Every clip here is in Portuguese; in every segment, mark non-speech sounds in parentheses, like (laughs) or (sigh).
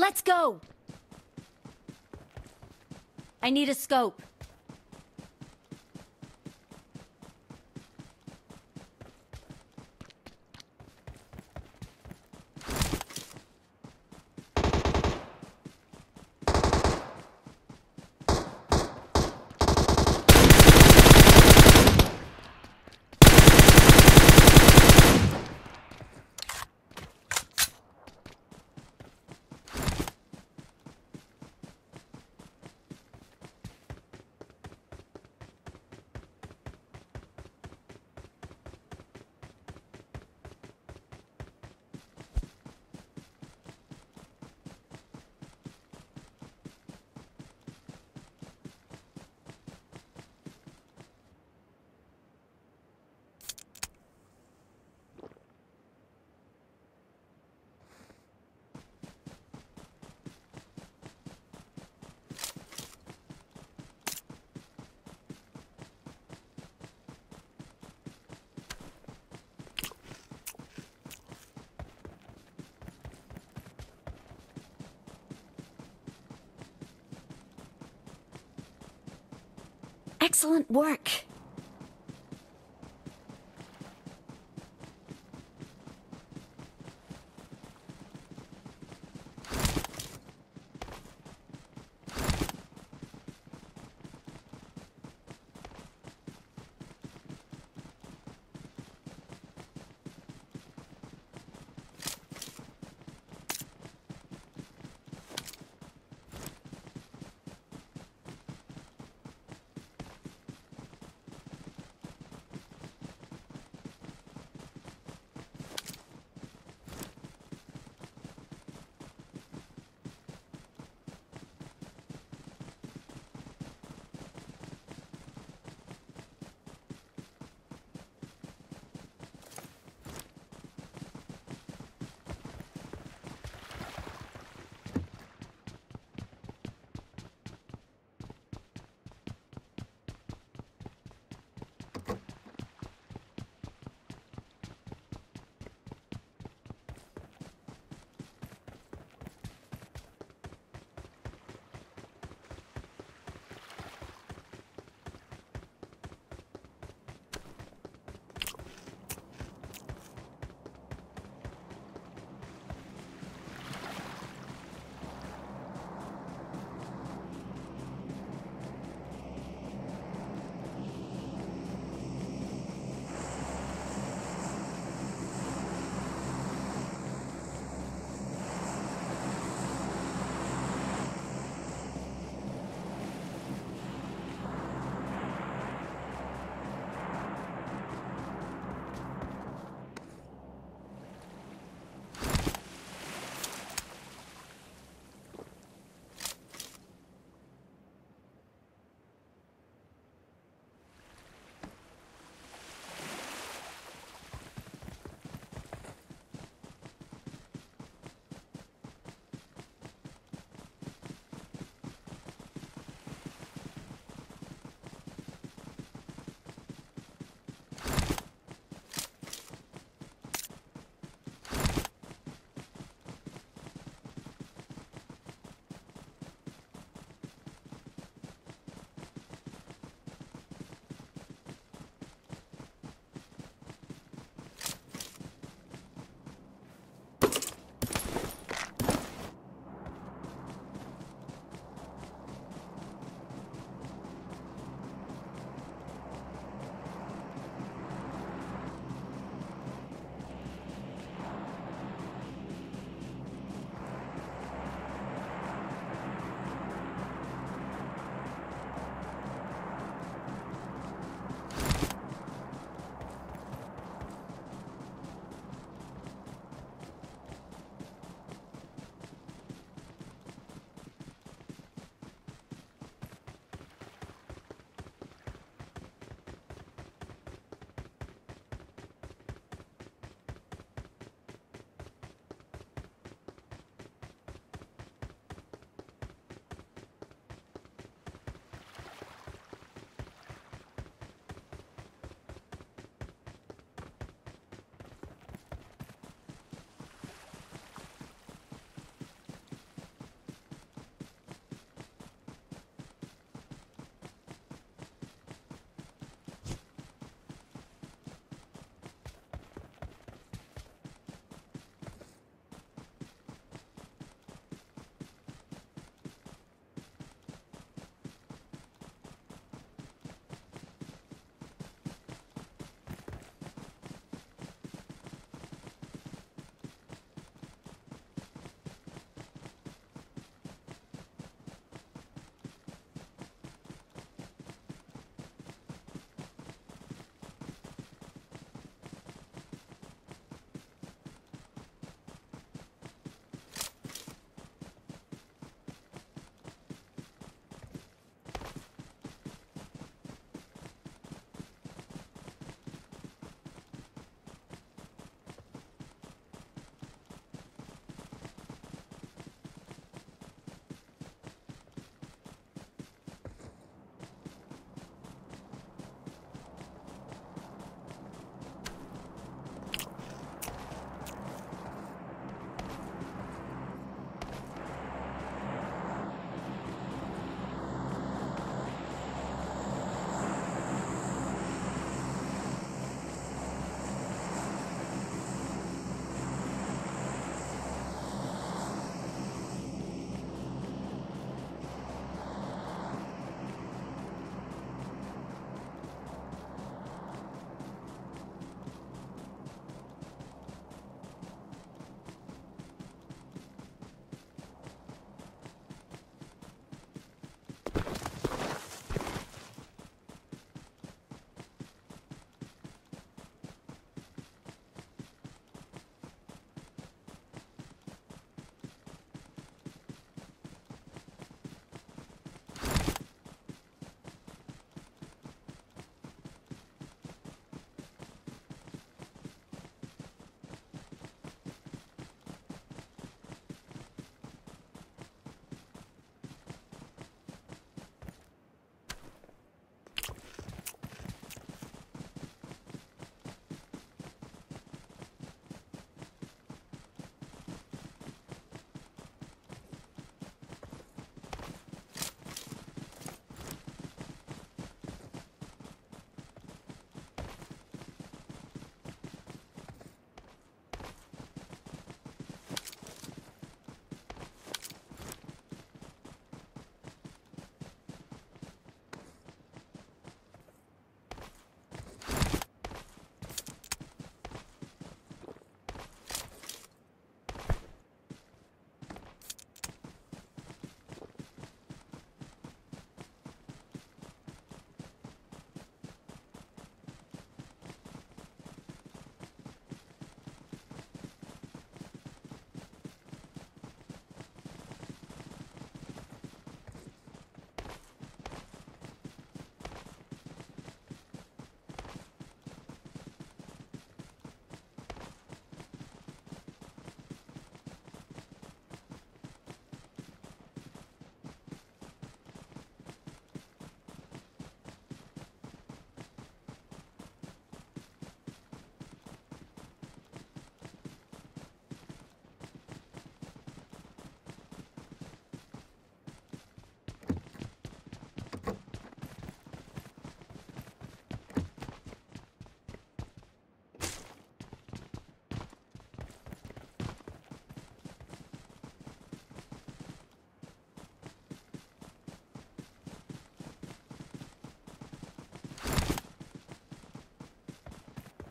Let's go! I need a scope. Excellent work.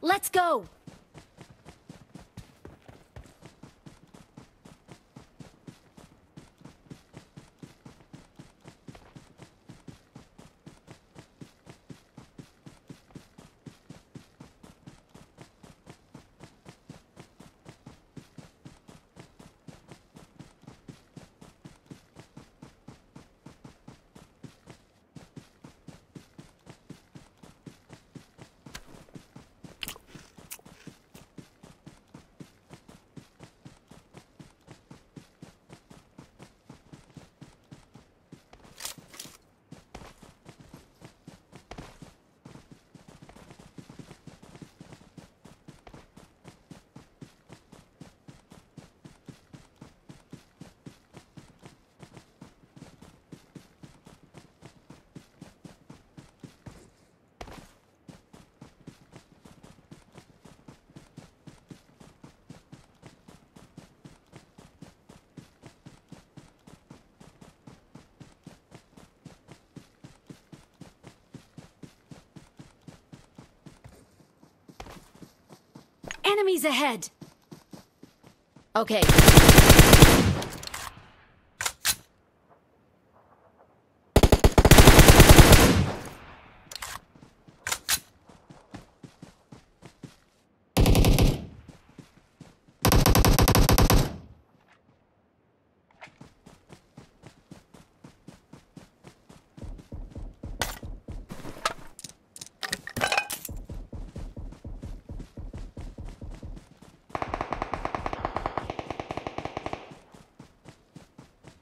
Let's go! Enemies ahead! Okay.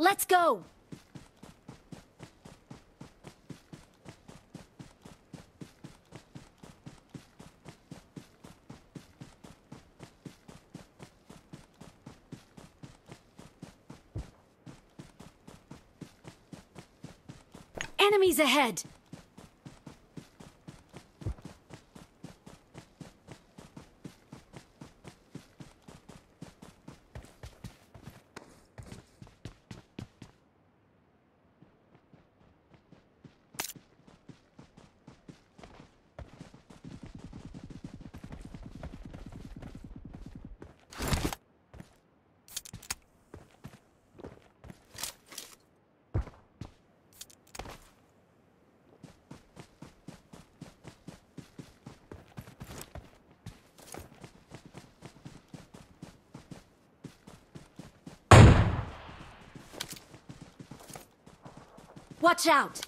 Let's go! Enemies ahead! Watch out!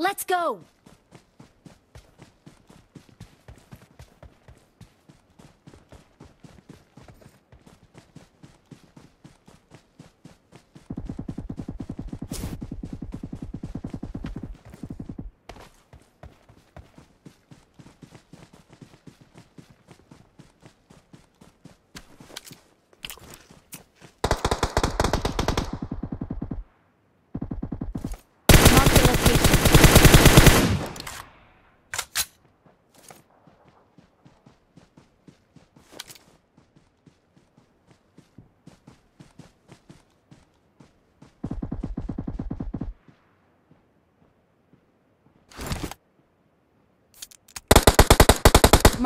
Let's go!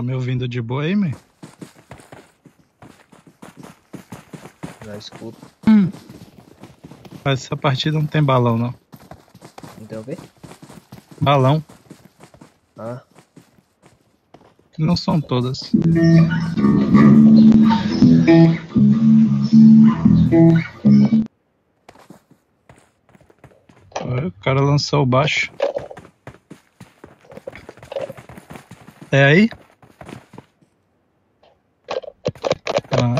Tá me ouvindo de boa aí, man? Já escuto. Mas essa partida não tem balão, não. Então o quê? Balão. Ah, Não são todas. O cara lançou o baixo. É aí? Ah.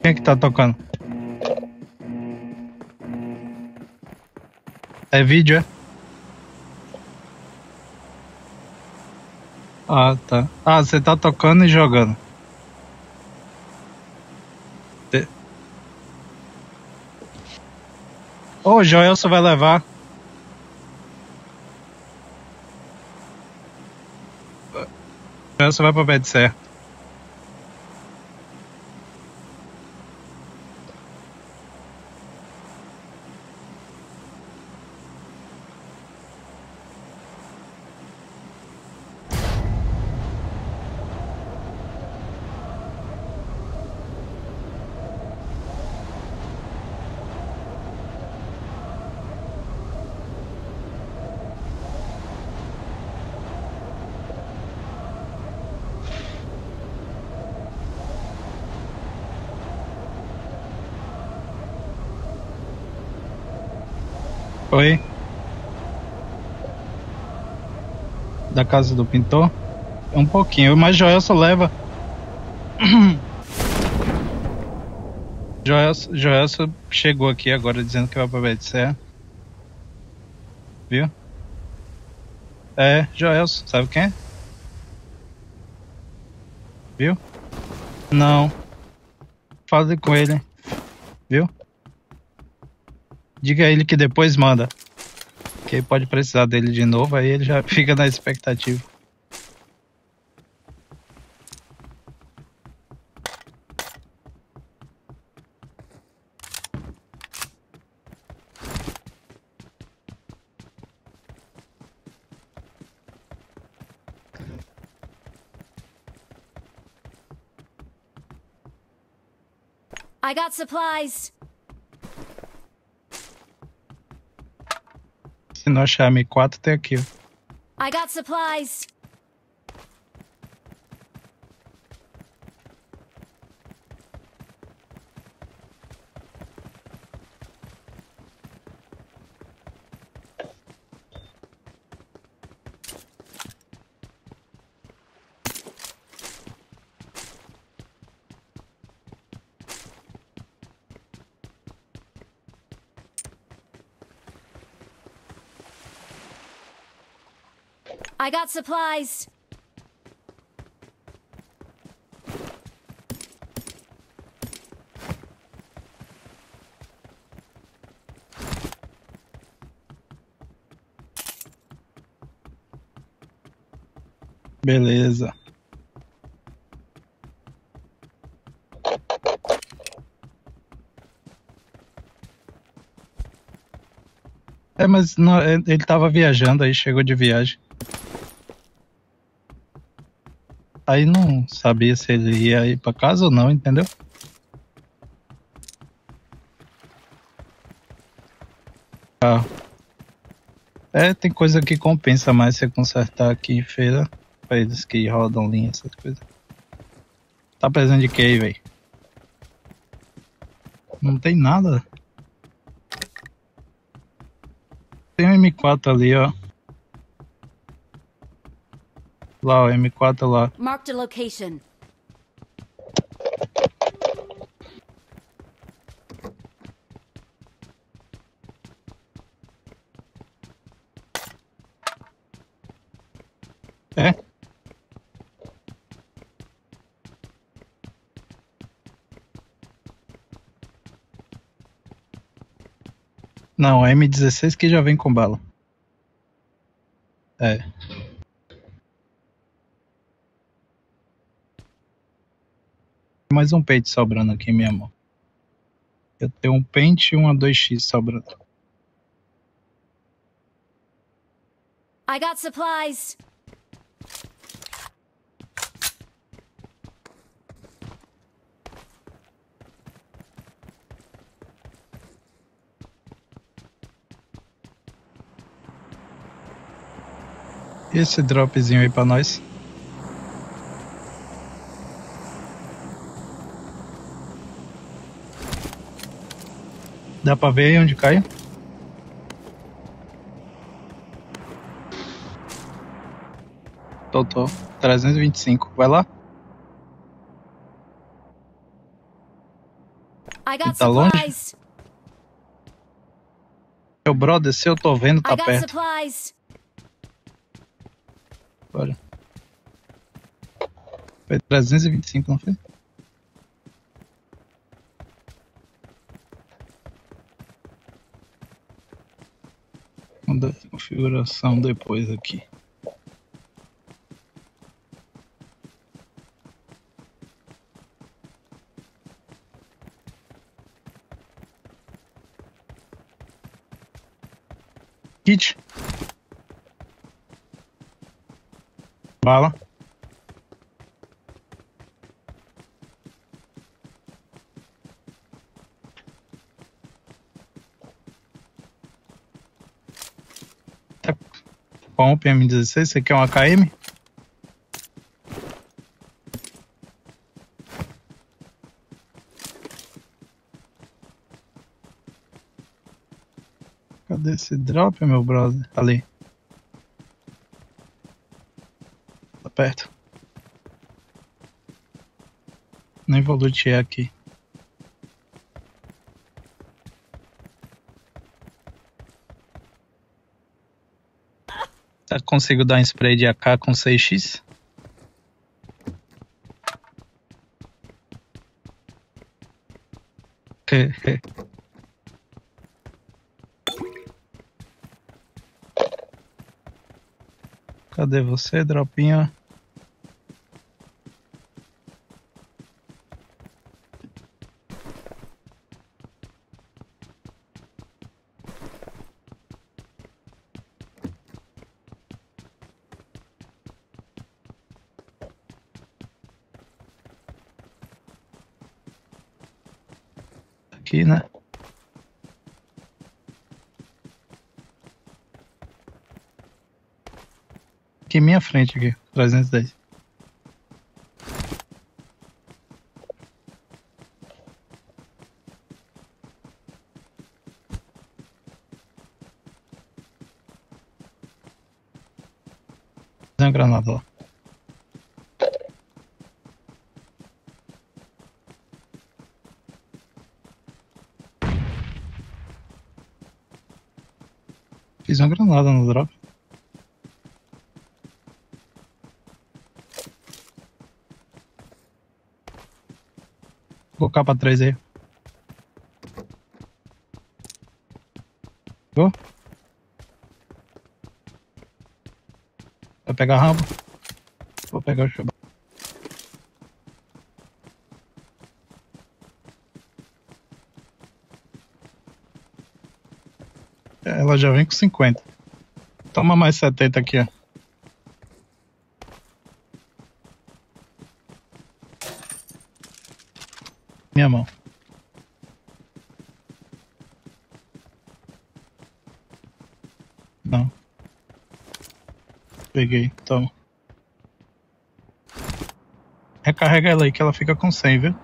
Quem é que tá tocando? É vídeo, é? Ah, tá. Ah, você tá tocando e jogando. Te- Ô, o Joelson vai levar. Joelson vai pra pé de serra. Oi? Da casa do pintor? Um pouquinho, mas Joelson leva. Joelson, Joelson chegou aqui agora dizendo que vai pra Pé de Serra. Viu? É, Joelson, sabe quem é? Viu? Não. Fale com ele. Viu? Diga a ele que depois manda. Que ele pode precisar dele de novo, aí ele já (laughs) fica na expectativa. I got supplies. Se não achar M4, tem aqui. I got supplies. I got supplies. Beleza. É, mas não, ele tava viajando, aí chegou de viagem. Aí não sabia se ele ia ir pra casa ou não, entendeu? Ah. É, tem coisa que compensa mais você consertar aqui em feira. Pra eles que rodam linha, essas coisas. Tá precisando de que velho? Não tem nada. Tem um M4 ali, ó. Lá, o M4 lá. Marked a location. É? Não, é M16 que já vem com bala. É. mais um pente sobrando aqui minha mão. Eu tenho um pente e uma 2x sobrando. I got supplies. E esse dropzinho aí pra nós? Dá pra ver aí onde cai? Tô, tô. 325. Vai lá? Got Tá longe? Meu brother, se eu tô vendo, tá perto. supplies. Bora. Foi 325, não foi? Dar configuração depois aqui. Kit. Bala. Com o PM16, você quer um AKM? Cadê esse drop, meu brother? Ali. Tá perto. Nem vou lutear aqui. Tá, consigo dar um spray de AK com 6x? (laughs) Cadê você, dropinho? Aqui, né? Aqui em minha frente aqui, 310. Tem uma granada lá. Fiz uma granada no drop. Colocar pra trás aí. Pegou? Vai pegar a rampa? Vou pegar o chubá. Ela já vem com 50. Toma mais 70 aqui, ó. Minha mão. Não. Peguei, toma. Recarrega ela aí que ela fica com 100, viu?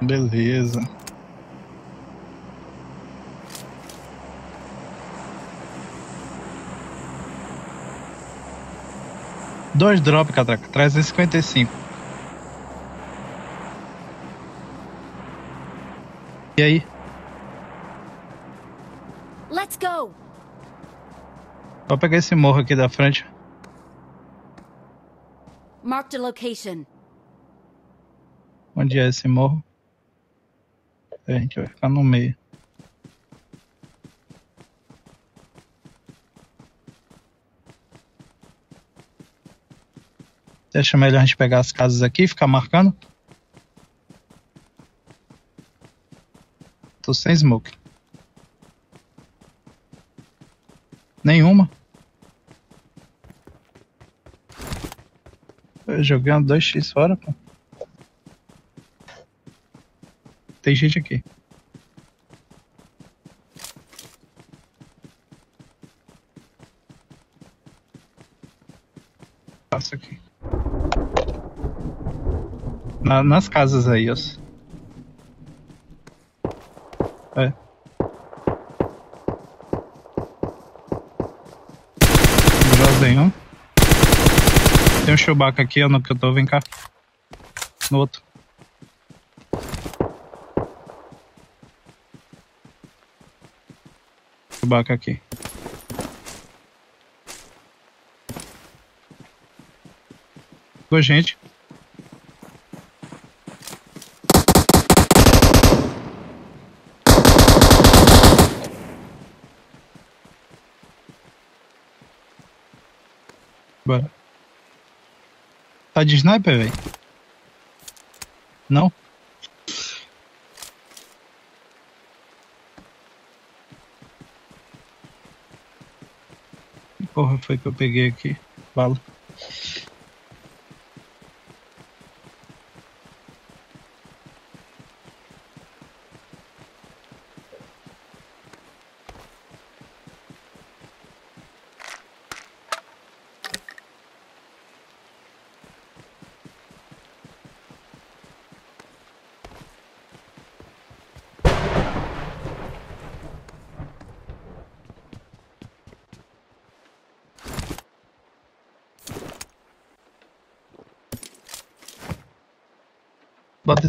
Beleza. Dois drop, Catraca. 355. E aí? Let's go. Vou pegar esse morro aqui da frente. Marked a location. Onde é esse morro? A gente vai ficar no meio. Deixa melhor a gente pegar as casas aqui e ficar marcando. Tô sem smoke. Nenhuma. Eu joguei 2x fora, pô. Tem gente aqui. Passa aqui. Na, nas casas aí, ó. Chewbacca aqui, no que eu tô, vem cá. No outro. Chewbacca aqui. Chegou gente. Bora. Tá de sniper, velho? Não? Que porra foi que eu peguei aqui? Bala.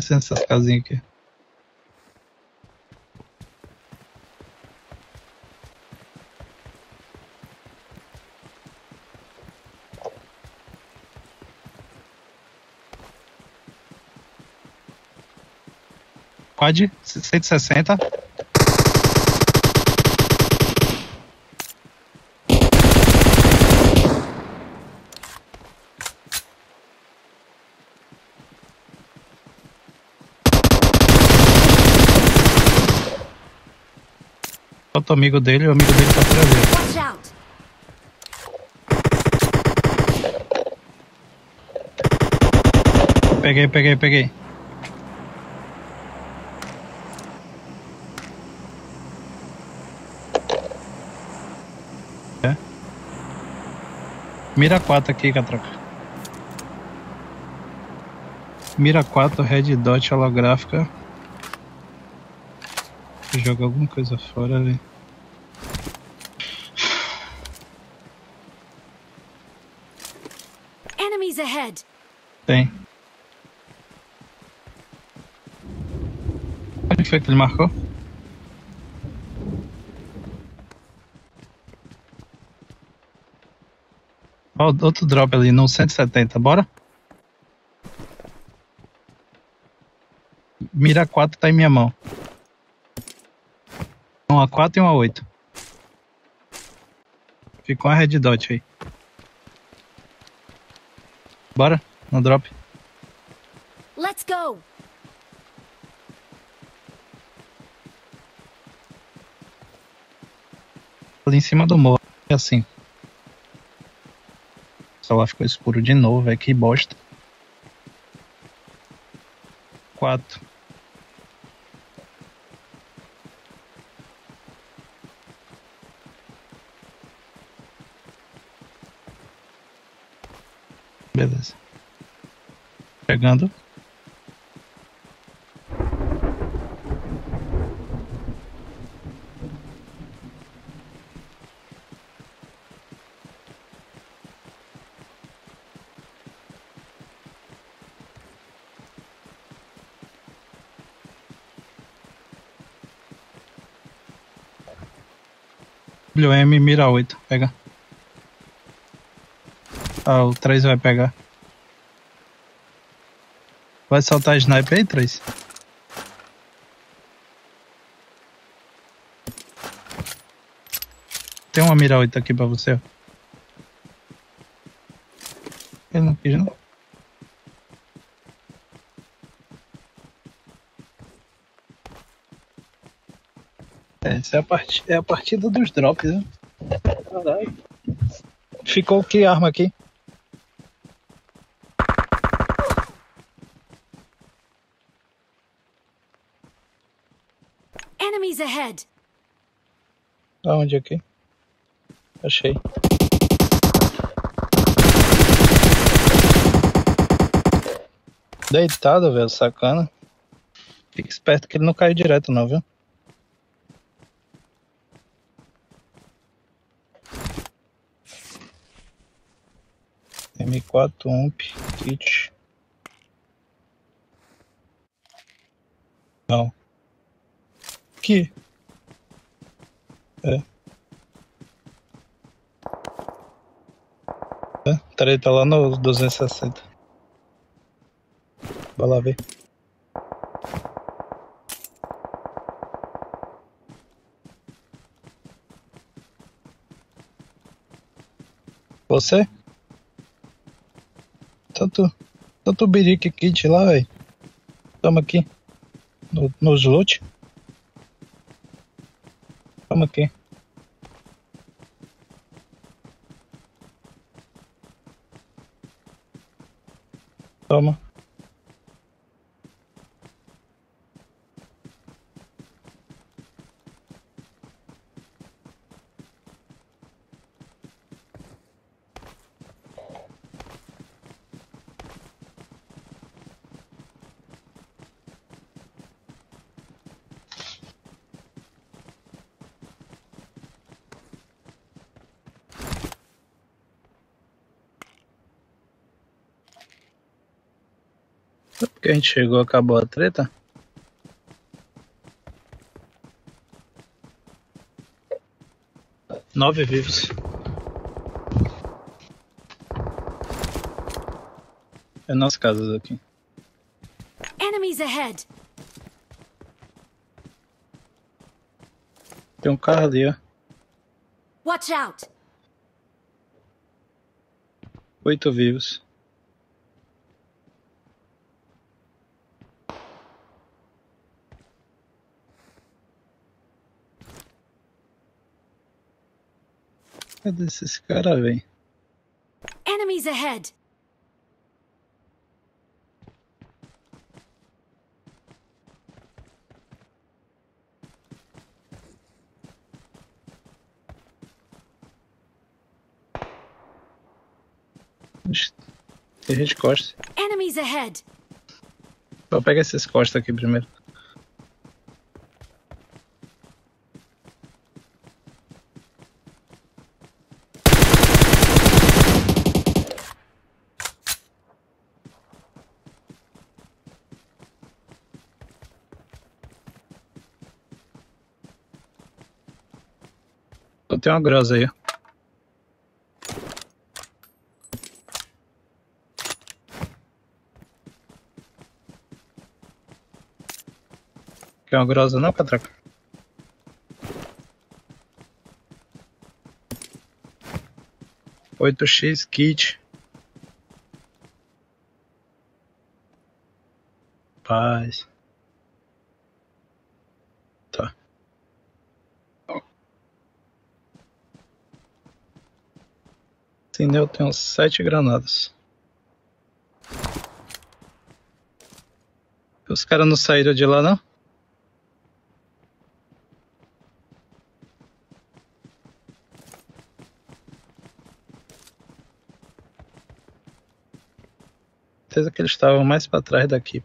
Licença essas casinhas aqui. Quad 160. Amigo dele, o amigo dele tá por ali. Peguei, peguei, peguei. É. Mira 4 aqui, Catraca. Mira 4, Red Dot holográfica. Joga alguma coisa fora ali. Enemies ahead! Tem. Onde foi que ele marcou? Ó, outro drop ali no 170, bora? Mira 4 tá em minha mão. Um A4 e um A8. Ficou uma red dot aí. Bora? No drop. Let's go! Ali em cima do morro. É assim. O celular ficou escuro de novo, velho. Que bosta. Quatro. Beleza. Chegando. WM mira 8, pega. Ah, o 3 vai pegar. Vai soltar sniper aí, 3? Tem uma mira 8 aqui pra você, ó. Ele não quis, não? É, essa é a, part... é a partida dos drops, né? Caralho. Ficou que arma aqui? Enemies ahead! Aonde aqui? Achei. Deitado, velho, sacana. Fica esperto que ele não cai direto, não, viu? M4 UMP kit. Não. Aqui. É. É, treta lá no 260. Vai lá ver. Você? Tanto, tanto birique kit lá, velho. Toma aqui. No, nos loot. Toma aqui. Toma. Porque a gente chegou, acabou a treta. Nove vivos. É nas casas aqui. Enemies ahead! Tem um carro ali, ó. Watch out! Oito vivos. Cadê esses caras, velho? Enemies ahead! Tem gente costa. Enemies ahead! Só pega esses costas aqui primeiro. Tem uma grossa aí. Quer uma grossa não, Catraca? Oito x kit. Paz. Tá. Sim, eu tenho sete granadas. Os caras não saíram de lá, não? certeza que eles estavam mais pra trás daqui.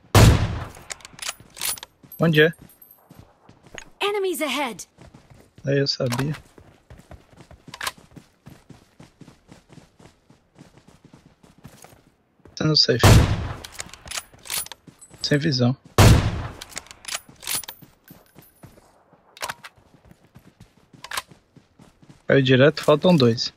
Onde é? Enemies ahead! Aí eu sabia. Sendo safe. Sem visão. Caiu direto, faltam dois.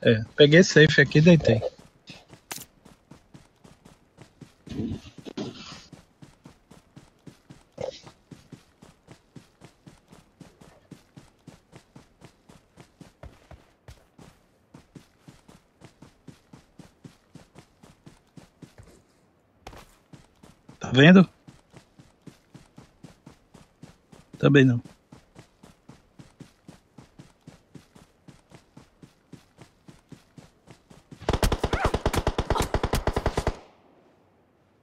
É, peguei safe aqui e deitei. Tá vendo? Também não.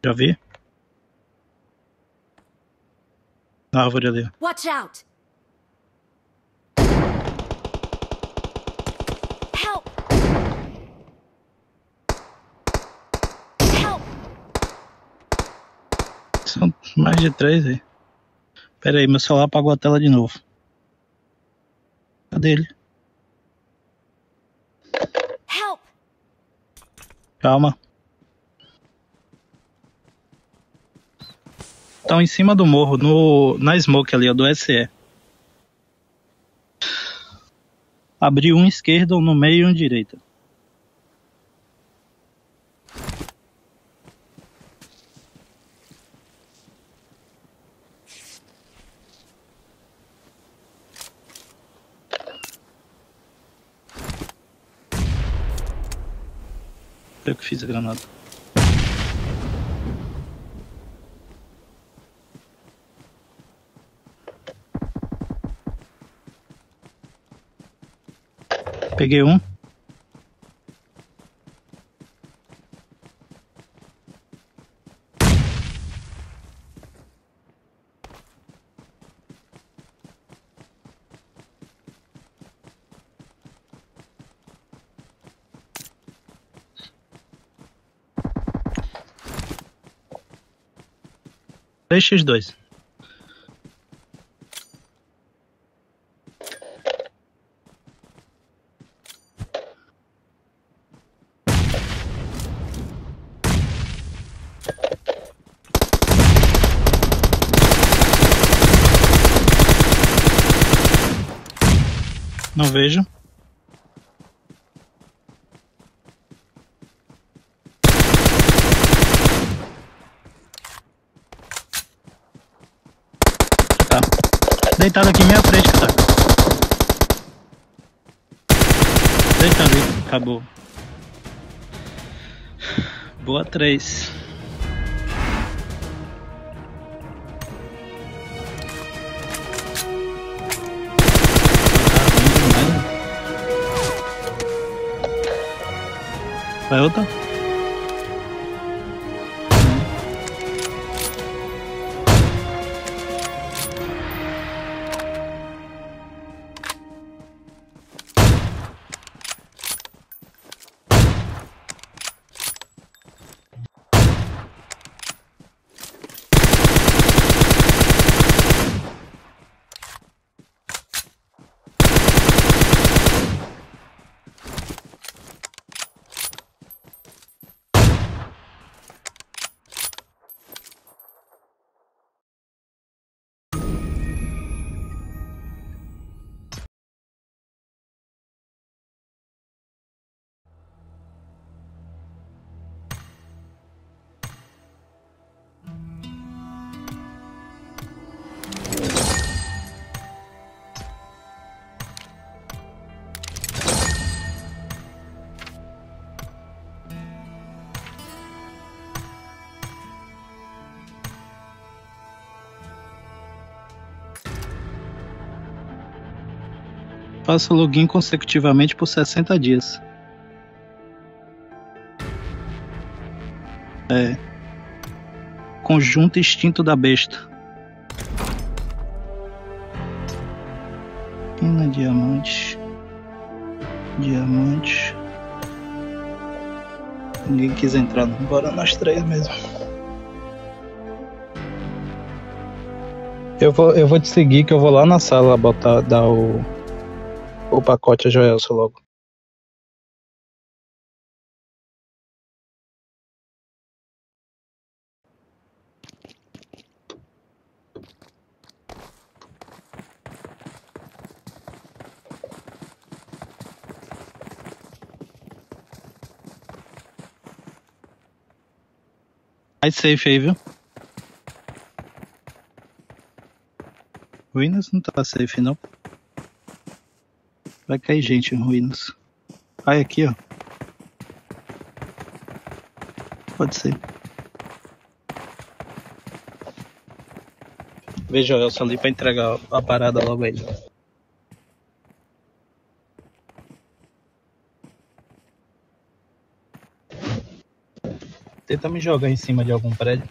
Já vi? Na árvore ali. Watch out! Help! Help! São mais de três aí. Pera aí, meu celular apagou a tela de novo. Cadê ele? Help! Calma. Estão em cima do morro, no, na smoke ali, ó, do SE. Abri um esquerdo, um no meio e um direita. Fiz a granada. Peguei um. X dois. Não vejo. Tá. Deitado aqui em minha frente, tá. Deitado aí. Acabou. Três. Vai outra? Faça login consecutivamente por 60 dias. É. Conjunto extinto da besta. Pina diamante. Diamante. Ninguém quis entrar. Bora nós três mesmo. Eu vou, eu vou te seguir que eu vou lá na sala botar, dar o, o pacote a Joelson logo. Mais safe aí, viu? Ruínas não tá safe não. Vai cair gente em ruínas. Cai aqui, ó. Pode ser. Veja o Elson ali pra entregar a parada logo aí. Tenta me jogar em cima de algum prédio.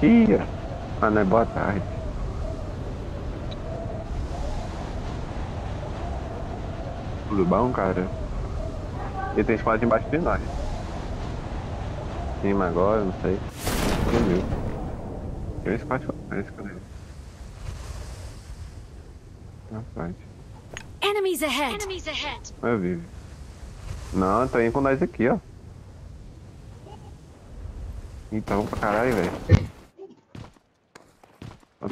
Dia. Ah, não é boa tarde. Tudo bom, cara? Ele tem squad embaixo de nós. Cima agora, não sei. Sumiu. Tem um squad atrás, cadê? Na frente. Enemies ahead. Enemies ahead. Eu vi. Não, tá indo com nós aqui, ó. Então, pra caralho, velho.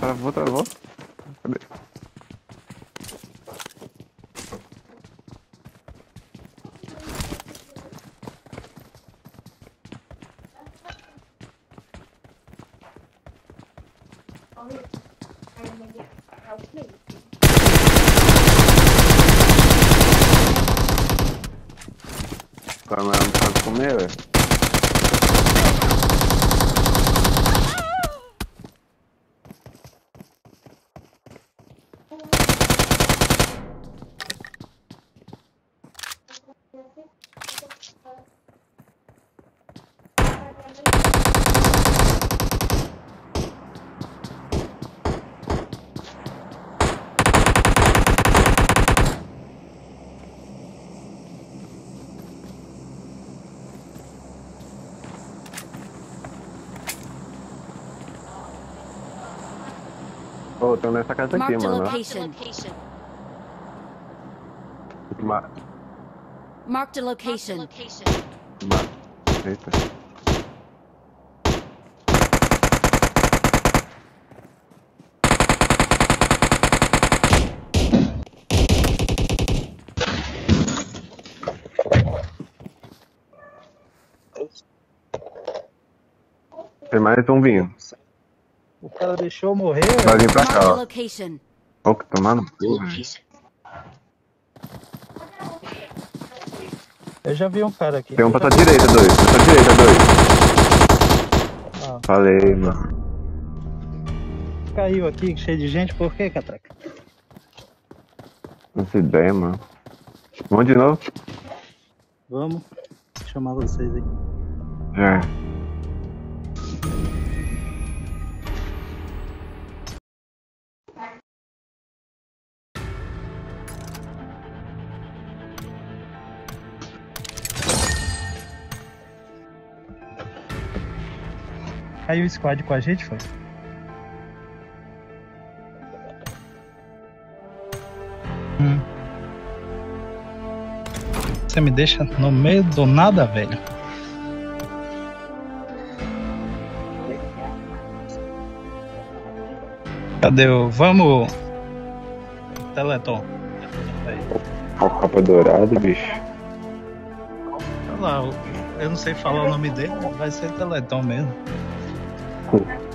Travou, travou. Cadê? Tá, mas não pode comer, velho. Tô nessa casa aqui, Marked a mano. location. Ma... Marked a location. Ma... Eita. Tem mais um vinho. O cara deixou eu morrer. Vai vir pra cá, a ó. location. Ô, que tomando porra. Eu já vi um cara aqui. Tem um pra tua direita, dois. Pra tua direita, dois. Ah, Falei, mano. caiu aqui, cheio de gente. Por que, Catraca? Não sei ideia, mano. Vamos de novo? Vamos chamar vocês aí. Já. Caiu o squad com a gente, foi? Hum. Você me deixa no meio do nada, velho. Cadê o. Vamos! Teleton. Ó, capa dourada, bicho. Olha lá, eu- eu não sei falar o nome dele, mas vai ser Teleton mesmo. 嗯。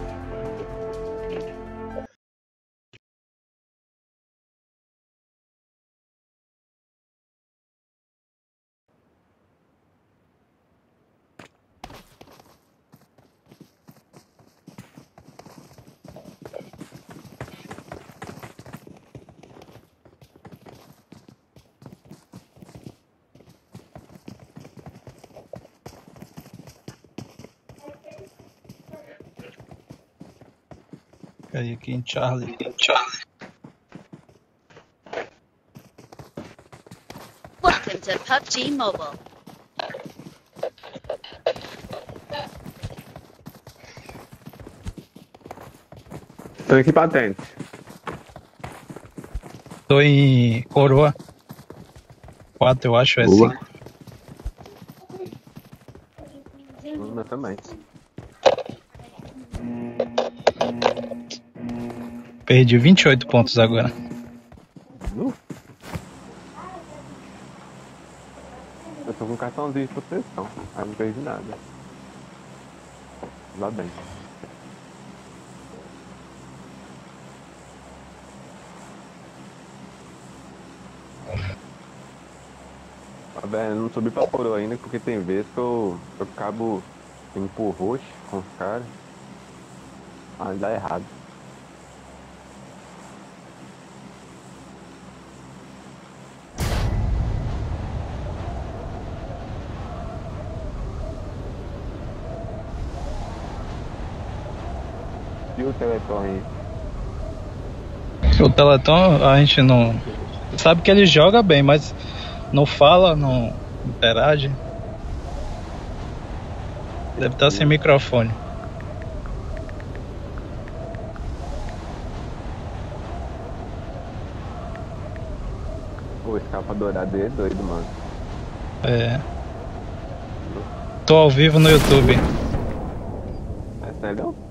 Whisky and Charlie. Welcome to PUBG Mobile. Tô aqui patente. Tô em Coroa. quatro eu acho, é cinco. Perdi 28 pontos agora. Eu tô com um cartãozinho de proteção. Aí não perdi nada. Lá bem. Tá? Eu não subi pra coroa ainda porque tem vezes que eu, eu acabo roxo com os caras. Aí dá errado. Teleton aí? O Teleton, a gente não. Sabe que ele joga bem, mas não fala, não interage. Deve estar sem microfone. Pô, esse capa dourado é doido, mano. É. Tô ao vivo no YouTube. É sério?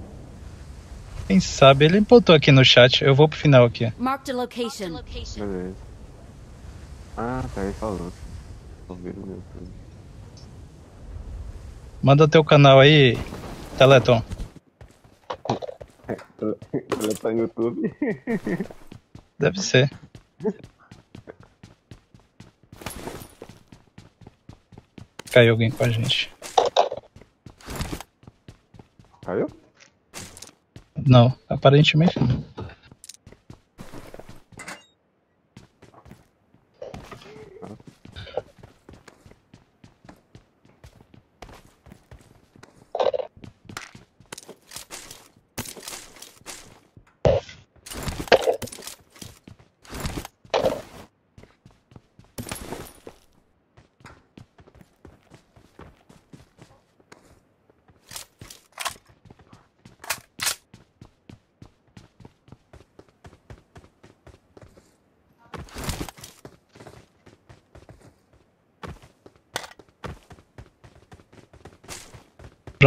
Quem sabe ele botou aqui no chat. Eu vou pro final aqui. Marked a location. Beleza. Ah, tá aí falou. Tô vendo no YouTube. Manda teu canal aí, Teleton. Ela tá no YouTube. Deve ser. Caiu alguém com a gente. Caiu? Não, aparentemente não.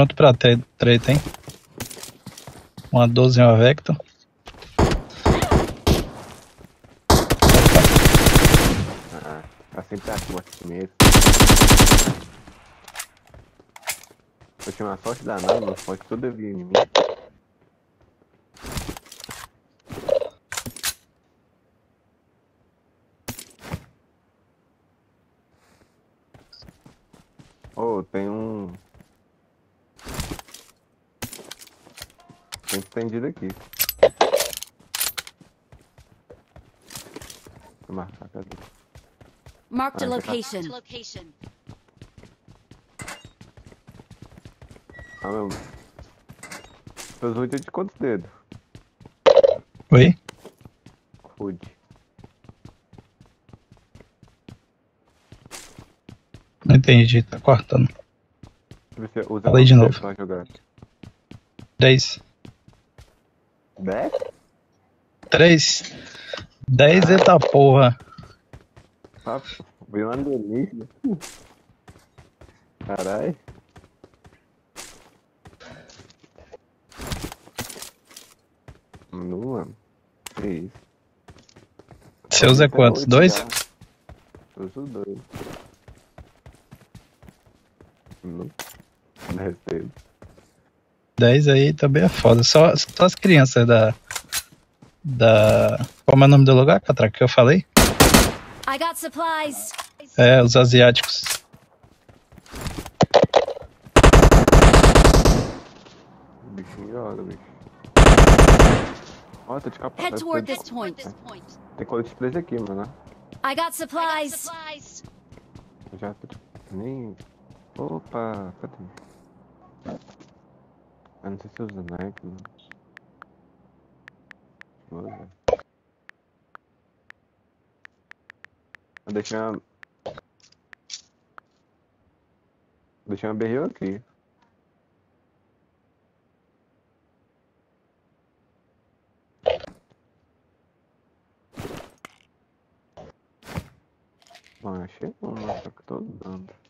Pronto pra tre- treta, hein? Uma 12 e uma Vector. Ah, tá sempre aqui, aqui mesmo. Eu tinha uma sorte danada, meu forte tudo havia em mim. Oh, tem um. Tem estendido aqui. Vou marcar, cadê? Marked a Ah, location. Ah, meu. Seus rude é de quantos dedos? Oi? Rude. Não entendi, tá cortando. Você usa Fala aí de novo. dedos pra jogar? 10. 10? 3. 10 eita porra. Ah, veio uma delícia. Caralho. Não, mano. Que isso? Usa Até quantos? Dois? já. Dois. Não. Deve. 10 aí também é foda. Só, só as crianças da. Da. Como é o nome do lugar, Catraca, que eu falei? I got supplies. É, os asiáticos. O bichinho joga, bicho. Ó, tô de capa. Head tá toward de- this point. Tem colete de presa aqui, mano. I got supplies. Já tô. Nem. Opa, cadê? Eu não sei se usa Nike. Né? Usa. Eu deixei uma. Deixei uma berril aqui. Bom, achei bom, né? só que tô dando.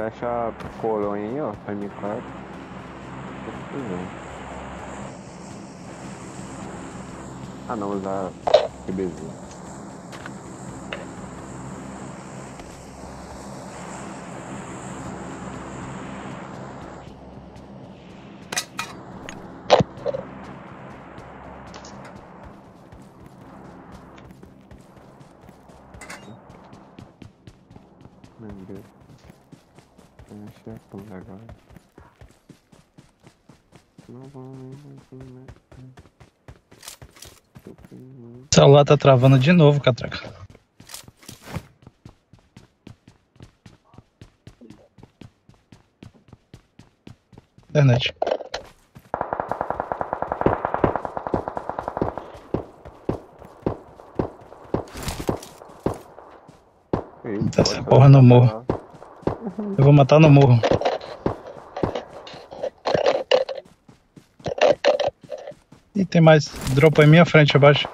Fecha a colônia aí, ó, pra mim, claro. Ah não, usar bebezinho. Celular tá travando de novo, Catraca. Internet. Eita, Essa porra no morro. Eu vou matar no morro. E tem mais. Dropa em minha frente abaixo.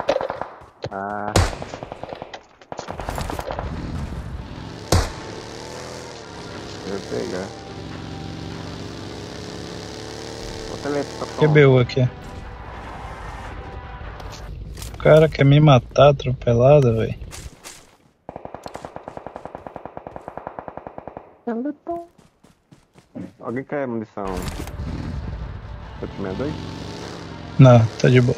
QBU aqui. O cara quer me matar atropelado, velho. Alguém quer munição? 762? Não, tá de boa.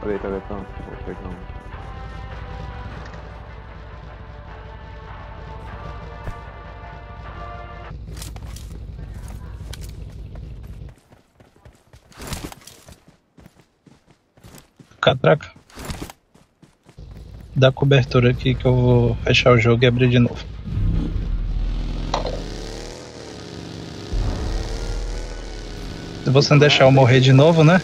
Peraí, telefone. Vou pegar um. Catraca. Dá cobertura aqui que eu vou fechar o jogo e abrir de novo. Se você não deixar eu morrer de novo, né?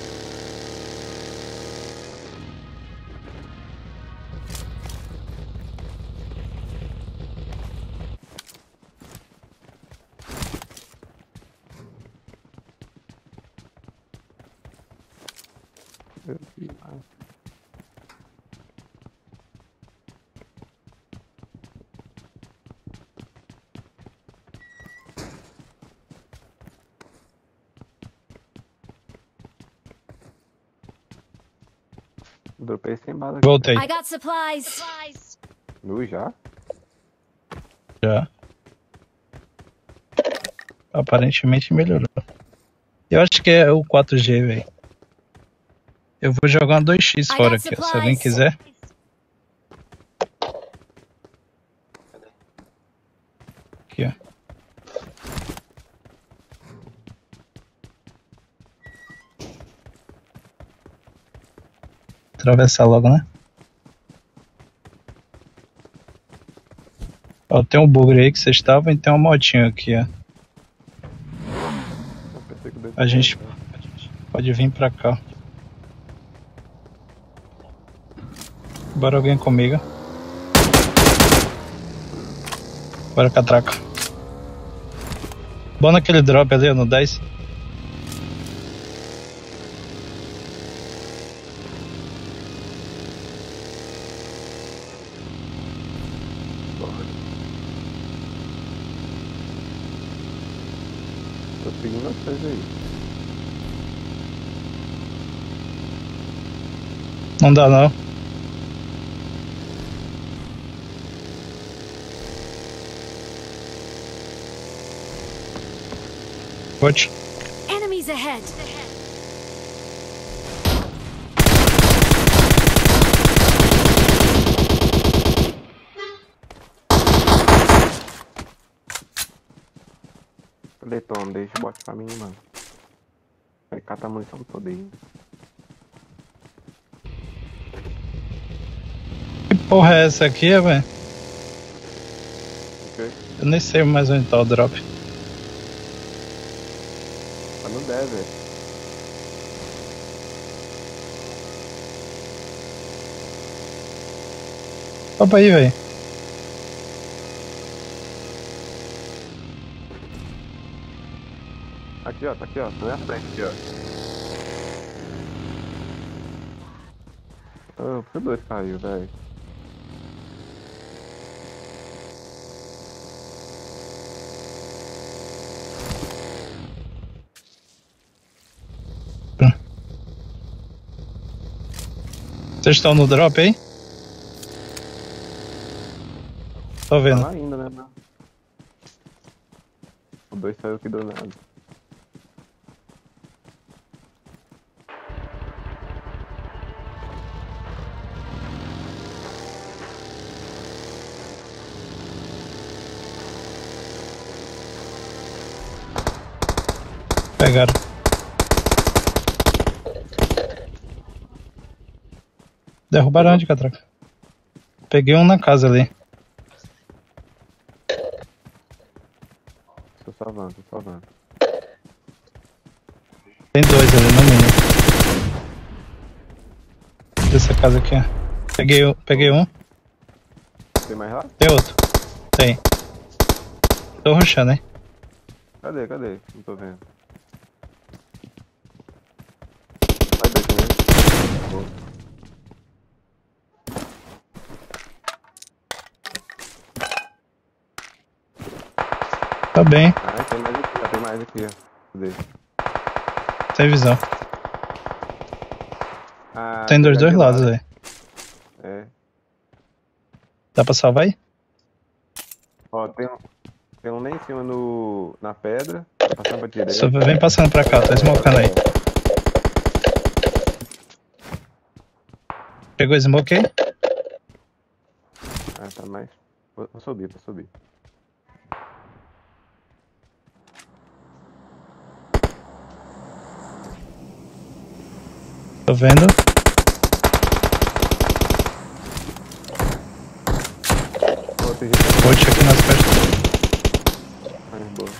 I got supplies. Nu já? Já. Aparentemente melhorou. Eu acho que é o 4G, velho. Eu vou jogar um 2x I fora aqui, ó, se alguém quiser. Aqui, ó. Atravessar logo, né? Ó, tem um bugre aí que vocês estavam e tem uma motinha aqui, ó. A gente pode vir pra cá. Bora alguém comigo. Bora catraca. Bora naquele drop ali, no 10. Tô seguindo vocês aí. Não dá não. Pode. Enemies ahead. Falei, Tom, deixa o bot pra mim, mano. Vai catar a munição toda aí. porra é essa aqui, é, velho? Okay. Eu nem sei mais onde tá o drop. Mas não deve. Opa aí, velho. Aqui, ó, tá aqui, ó. Na frente aqui, ó. Ah, oh, P2 caiu, velho. Vocês estão no drop aí? Tô Tá vendo. lá ainda, né, mano? O dois saiu aqui do nada. Pegaram. Derrubaram onde, Catraca? Peguei um na casa ali. Tô salvando, tô salvando. Tem dois ali no mínimo. Dessa casa aqui, ó. Peguei, peguei um, Tem mais lá? tem outro. Tem. Tô rushando, hein? Cadê, cadê? Não tô vendo. Vai dois também. Boa. Tá bem, Ah, tem mais aqui. Tem mais aqui, ó. Tem visão. Ah, Tem dos dois lados, né? velho. É. Dá pra salvar aí? Ó, tem um, tem um lá em cima no, na pedra, tá passando pra direita. Só vem passando pra cá, tô smocando aí. Pegou smoke aí? Ah, tá mais. Vou, vou subir, vou subir. Tô vendo. Bote aqui nas boa.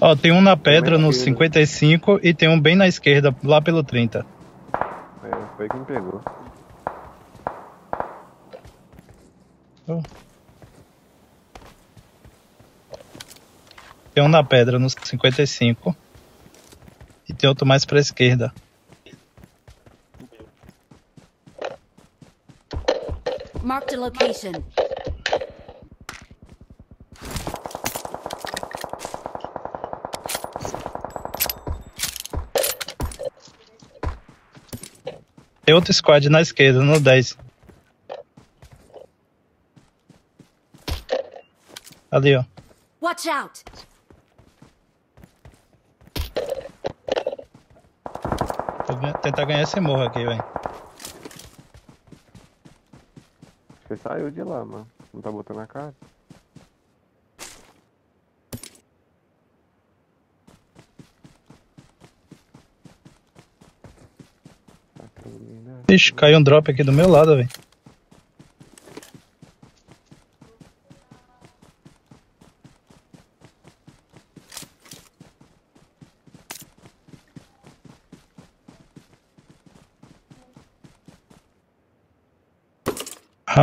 Ó, tem um na pedra no tem, né? 55 e tem um bem na esquerda, lá pelo 30. É, foi quem pegou. Tem um na pedra no 55 e tem outro mais pra esquerda. Marked a location. Tem outro squad na esquerda, no 10. Ali, ó. Watch out! Vou tentar ganhar esse morro aqui, velho. Saiu de lá, mano. Não tá botando a cara? Ixi, caiu um drop aqui do meu lado, velho.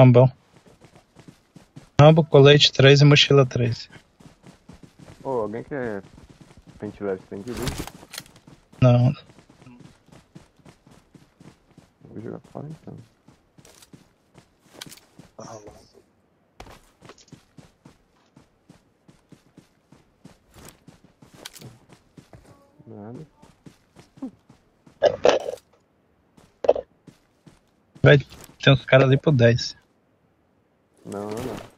Rumble. Rumble, colete 3 e mochila 3. Ô, alguém quer pente leve estendido? Não, Vou jogar fora então. Nada. vai. Tem uns caras ali pro 10. Não, não, não.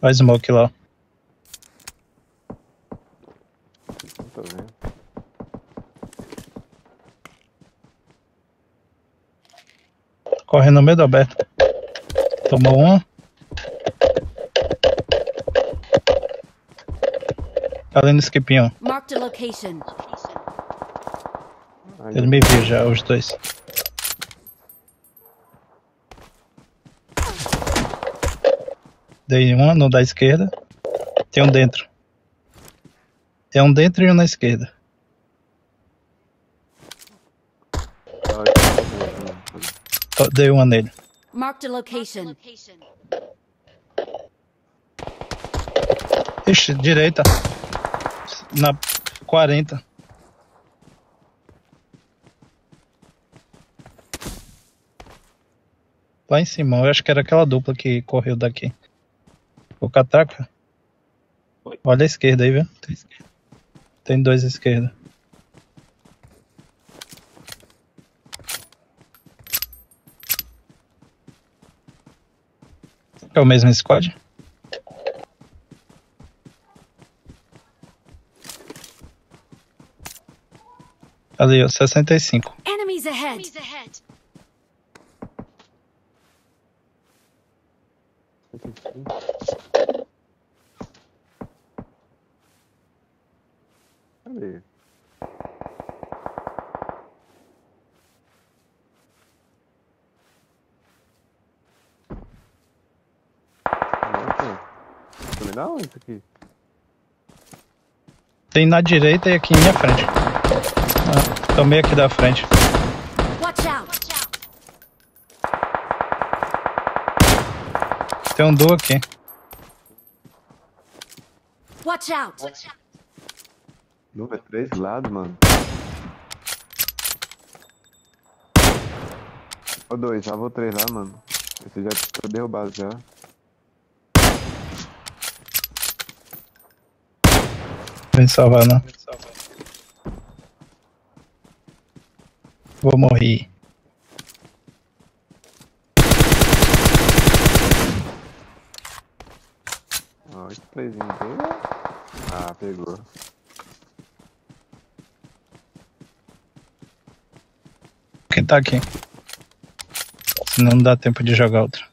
Vai smoke lá. Não tô vendo. Corre no meio do aberto. Tomou uma. Tá ali no skipinho. Marked a location. Ele me viu já, os dois. Dei uma no da esquerda. Tem um dentro. Tem um dentro e um na esquerda. Dei uma nele. Marked a location. Ixi, direita. Na 40. Lá em cima, eu acho que era aquela dupla que correu daqui. O Catraca. Olha a esquerda aí, viu? Tem, tem dois à esquerda. É o mesmo squad? Ali, ó, 65. Enemies ahead! Cadê? Isso aqui? Tem na direita e aqui em minha frente. Ah, tomei aqui da frente. Watch out! Tem um duo aqui. Watch out! Não, é três lados, mano. Ô dois, já vou três lá, mano. Esse já tô derrubado já. Vem salvar, não. Vou morrer. Ó, esse trêsinho dele. Ah, pegou. Quem tá aqui? Senão não dá tempo de jogar outra.